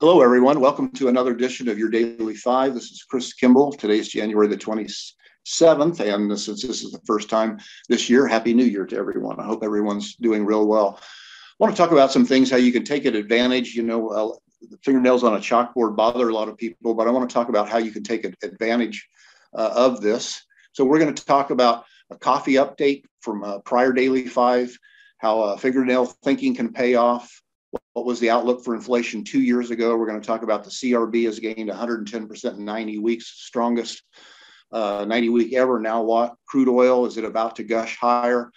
Hello, everyone. Welcome to another edition of your Daily Five. This is Chris Kimble. Today is January the 27th, and since this is the first time this year, Happy New Year to everyone. I hope everyone's doing real well. I want to talk about some things, how you can take advantage. You know, uh, the fingernails on a chalkboard bother a lot of people, but I want to talk about how you can take advantage uh, of this. So we're going to talk about a coffee update from uh, prior Daily Five, how uh, fingernail thinking can pay off, what was the outlook for inflation two years ago? We're going to talk about the CRB has gained 110% in 90 weeks, strongest uh, 90 week ever. Now, what crude oil is it about to gush higher?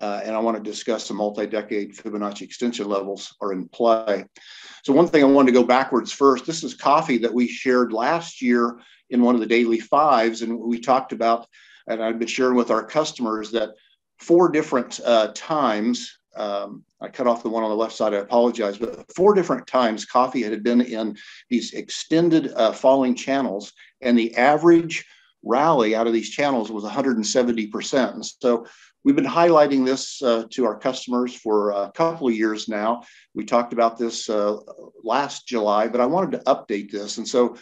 Uh, and I want to discuss the multi-decade Fibonacci extension levels are in play. So one thing I wanted to go backwards first. This is coffee that we shared last year in one of the daily fives, and we talked about, and I've been sharing with our customers that four different uh, times um, I cut off the one on the left side. I apologize, but four different times coffee had been in these extended uh, falling channels, and the average rally out of these channels was 170%. And so we've been highlighting this uh, to our customers for a couple of years now. We talked about this uh, last July, but I wanted to update this. And so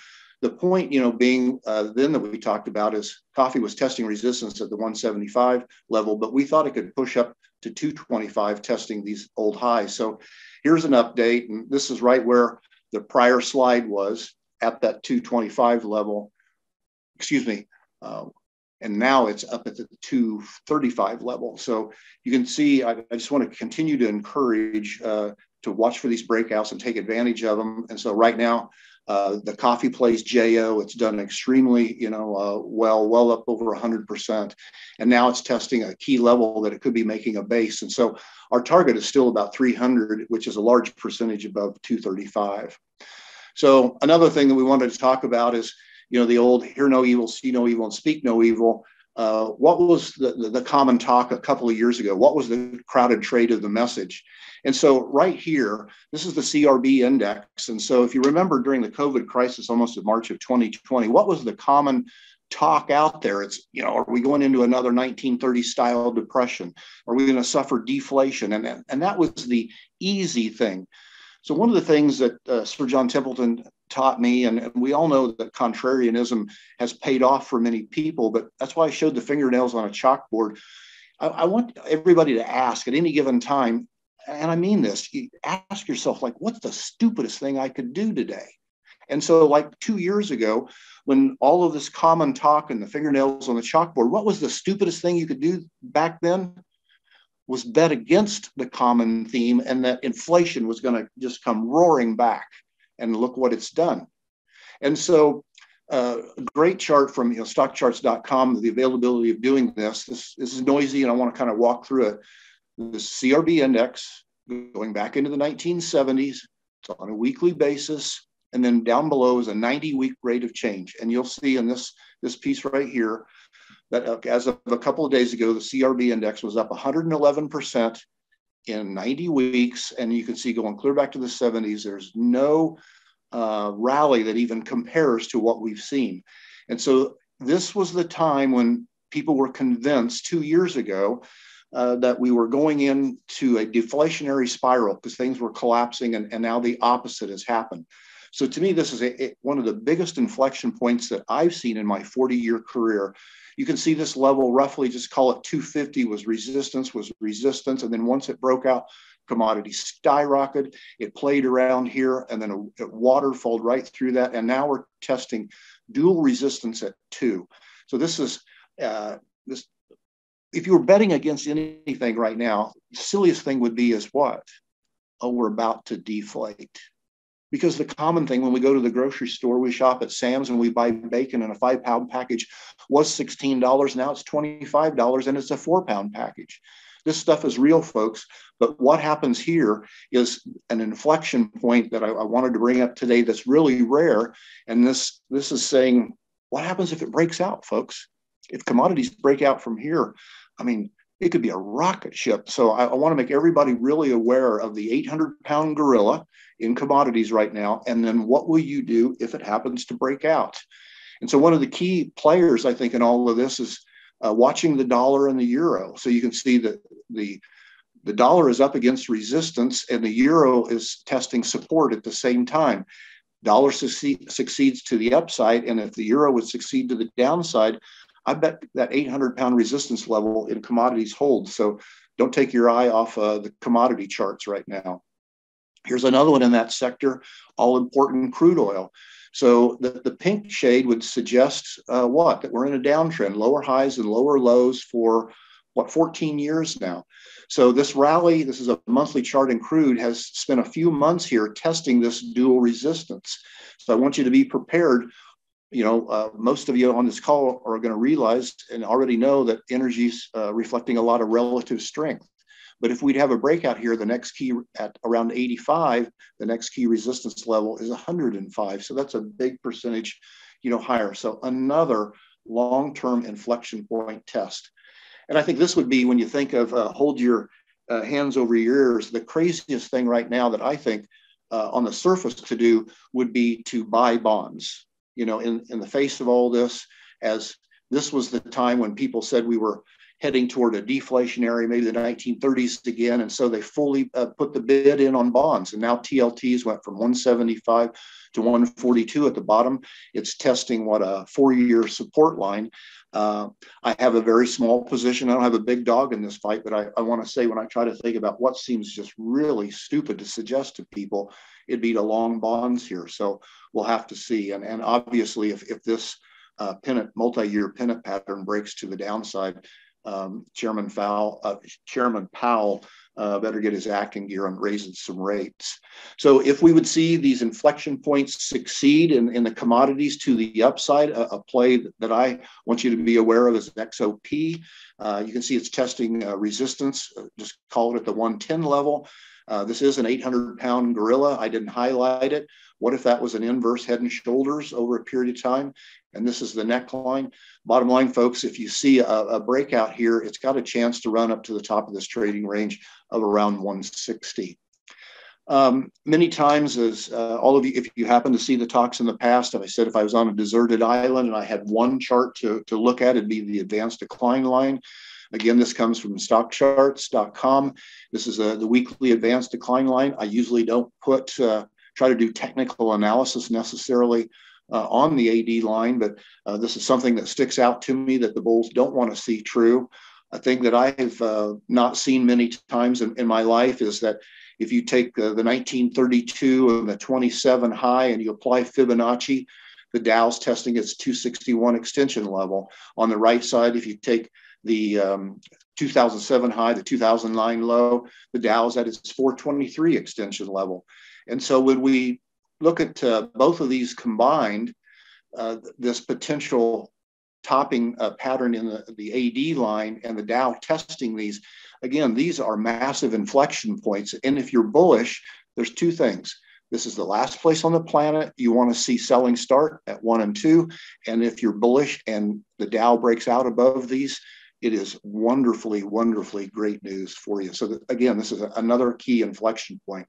the point, you know, being uh, then that we talked about is coffee was testing resistance at the 175 level, but we thought it could push up to 225 testing these old highs. So here's an update, and this is right where the prior slide was at that 225 level. Excuse me. Uh, and now it's up at the 235 level. So you can see, I, I just want to continue to encourage uh, to watch for these breakouts and take advantage of them. And so right now, uh, the coffee plays JO. It's done extremely, you know, uh, well, well up over 100%. And now it's testing a key level that it could be making a base. And so our target is still about 300, which is a large percentage above 235. So another thing that we wanted to talk about is, you know, the old hear no evil, see no evil, and speak no evil. Uh, what was the, the, common talk a couple of years ago? What was the crowded trade of the message? And so, right here, this is the CRB index. And so, if you remember during the COVID crisis, almost in March of 2020, what was the common talk out there? It's, you know, are we going into another 1930 style depression? Are we going to suffer deflation? And, and that was the easy thing. So, one of the things that uh, Sir John Templeton taught me, and, we all know that contrarianism has paid off for many people, but that's why I showed the fingernails on a chalkboard. I, I want everybody to ask at any given time, and I mean this, you ask yourself, like, what's the stupidest thing I could do today? And so, like two years ago, when all of this common talk and the fingernails on the chalkboard, what was the stupidest thing you could do back then? Was bet against the common theme and that inflation was going to just come roaring back and look what it's done. And so, uh, a great chart from you know, stockcharts.com, the availability of doing this. This, this is noisy, and I want to kind of walk through it. The CRB index going back into the 1970s, it's on a weekly basis. And then down below is a 90 week rate of change. And you'll see in this, this piece right here that uh, as of a couple of days ago, the CRB index was up 111% in 90 weeks. And you can see going clear back to the 70s, there's no uh, rally that even compares to what we've seen. And so this was the time when people were convinced two years ago uh, that we were going into a deflationary spiral because things were collapsing and, and now the opposite has happened. So to me, this is a, a, one of the biggest inflection points that I've seen in my 40 year career you can see this level roughly, just call it 250 was resistance, was resistance. And then once it broke out, commodity skyrocketed. It played around here and then it waterfalled right through that. And now we're testing dual resistance at two. So this is uh, this. If you were betting against anything right now, the silliest thing would be is what? Oh, we're about to deflate. Because the common thing when we go to the grocery store, we shop at Sam's and we buy bacon in a five pound package was $16. Now it's $25 and it's a four pound package. This stuff is real, folks. But what happens here is an inflection point that I, I wanted to bring up today that's really rare. And this, this is saying, what happens if it breaks out, folks? If commodities break out from here, I mean, it could be a rocket ship. So I, I want to make everybody really aware of the 800 pound gorilla in commodities right now. And then what will you do if it happens to break out? And so, one of the key players, I think, in all of this is uh, watching the dollar and the euro. So you can see that the the dollar is up against resistance and the euro is testing support at the same time. dollar succeed, succeeds to the upside, and if the euro would succeed to the downside, I bet that 800 pound resistance level in commodities holds. So don't take your eye off uh, the commodity charts right now. Here's another one in that sector, all important crude oil. So the, the pink shade would suggest uh, what? That we're in a downtrend, lower highs and lower lows for what, 14 years now. So this rally, this is a monthly chart in crude, has spent a few months here testing this dual resistance. So I want you to be prepared. You know, uh, most of you on this call are going to realize and already know that energy's uh, reflecting a lot of relative strength. But if we'd have a breakout here, the next key at around 85, the next key resistance level is 105. So that's a big percentage, you know, higher. So another long-term inflection point test. And I think this would be when you think of uh, hold your uh, hands over your ears, the craziest thing right now that I think uh, on the surface to do would be to buy bonds. You know, in, in the face of all this, as this was the time when people said we were heading toward a deflationary, maybe the 1930s again. And so they fully uh, put the bid in on bonds. And now TLTs went from 175 to 142 at the bottom. It's testing what a four year support line. Uh, I have a very small position. I don't have a big dog in this fight, but I, I want to say when I try to think about what seems just really stupid to suggest to people, it'd be to long bonds here. So we'll have to see. And, and obviously, if, if this uh, pennant, multi-year pennant pattern breaks to the downside, um, Chairman Powell, uh, Chairman Powell uh, better get his acting gear on raising some rates. So if we would see these inflection points succeed in, in the commodities to the upside, a, a play that I want you to be aware of is XOP. Uh, you can see it's testing uh, resistance, uh, just call it at the 110 level. Uh, this is an 800 pound gorilla. I didn't highlight it. What if that was an inverse head and shoulders over a period of time? And this is the neckline. Bottom line, folks, if you see a, a, breakout here, it's got a chance to run up to the top of this trading range of around 160. Um, many times, as uh, all of you, if you happen to see the talks in the past, I said if I was on a deserted island and I had one chart to, to look at, it'd be the advanced decline line. Again, this comes from stockcharts.com. This is a, the weekly advanced decline line. I usually don't put, uh, try to do technical analysis necessarily uh, on the AD line, but uh, this is something that sticks out to me that the Bulls don't want to see true. A thing that I have uh, not seen many times in, in, my life is that if you take the 1932 and the 27 high and you apply Fibonacci, the Dow's testing its 261 extension level. On the right side, if you take the um, 2007 high, the 2009 low, the Dow's at its 423 extension level. And so when we look at uh, both of these combined, uh, this potential topping uh, pattern in the, the AD line and the Dow testing these, again, these are massive inflection points. And if you're bullish, there's two things. This is the last place on the planet you want to see selling start at one and two. And if you're bullish and the Dow breaks out above these, it is wonderfully, wonderfully great news for you. So, again, this is another key inflection point.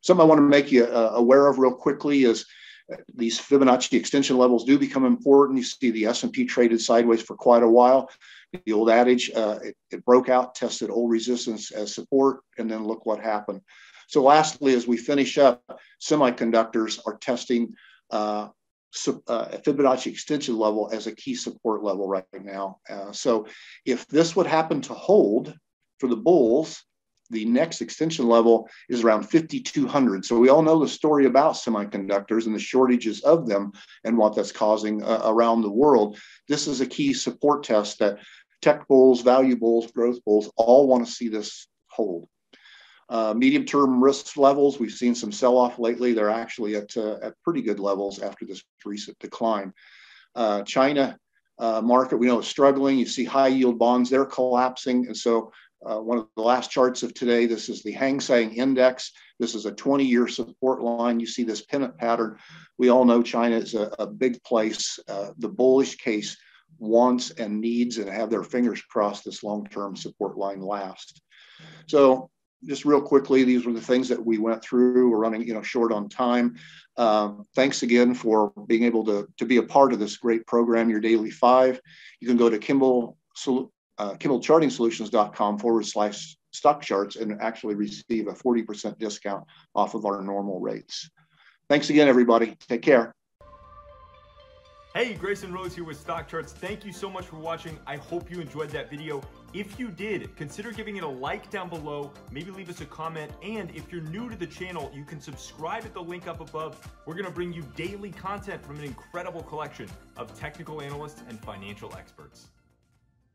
Something I want to make you uh, aware of real quickly is uh, these Fibonacci extension levels do become important. You see the S&P traded sideways for quite a while. The old adage, uh, it, it, broke out, tested old resistance as support, and then look what happened. So lastly, as we finish up, semiconductors are testing uh, uh, Fibonacci extension level as a key support level right now. Uh, so if this would happen to hold for the bulls, the next extension level is around 5,200. So we all know the story about semiconductors and the shortages of them and what that's causing uh, around the world. This is a key support test that tech bulls, value bulls, growth bulls all want to see this hold. Uh, medium term risk levels, we've seen some sell off lately. They're actually at, uh, at pretty good levels after this recent decline. Uh, China uh, market, we know is struggling. You see high yield bonds, they're collapsing. And so uh, one of the last charts of today. This is the Hang Seng Index. This is a 20 year support line. You see this pennant pattern. We all know China is a, a big place. Uh, the bullish case wants and needs and have their fingers crossed this long term support line last. So, just real quickly, these were the things that we went through. We're running, you know, short on time. Um, thanks again for being able to, to be a part of this great program, your Daily Five. You can go to Kimble uh, kimblechartingsolutions.com forward slash stock charts and actually receive a 40% discount off of our normal rates. Thanks again, everybody. Take care. Hey, Grayson Roze here with Stock Charts. Thank you so much for watching. I hope you enjoyed that video. If you did, consider giving it a like down below, maybe leave us a comment, and if you're new to the channel, you can subscribe at the link up above. We're gonna bring you daily content from an incredible collection of technical analysts and financial experts.